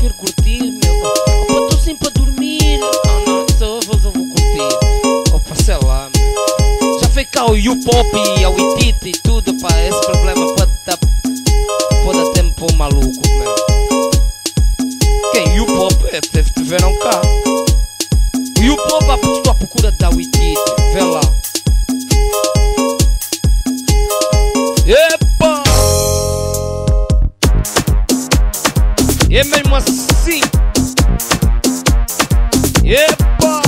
quero curtir, meu. Opa, estou sempre a dormir. Oh, não, só vou, só vou curtir. Opa, sei lá, meu. Já foi cá o U-Pop e a Itita e tudo, pá. Esse problema pode dar. pode até me pôr maluco, meu. Quem? U-Pop? É, teve, tiveram cá. U-Pop, ah, estou à procura da Witita. É mesmo assim. Epa!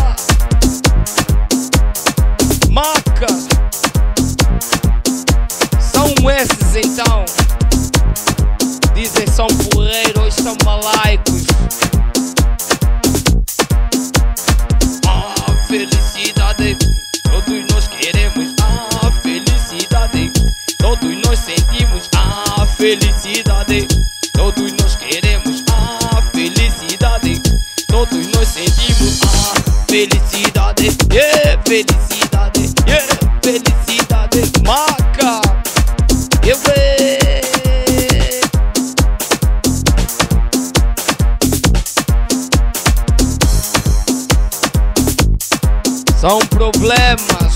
Maca! São esses então. Dizem são porreiros, são malaicos. Ah, felicidade. Todos nós queremos. Ah, felicidade. Todos nós sentimos. Ah, felicidade. Todos nós felicidade. Yeah, felicidade. Maca. Eu São problemas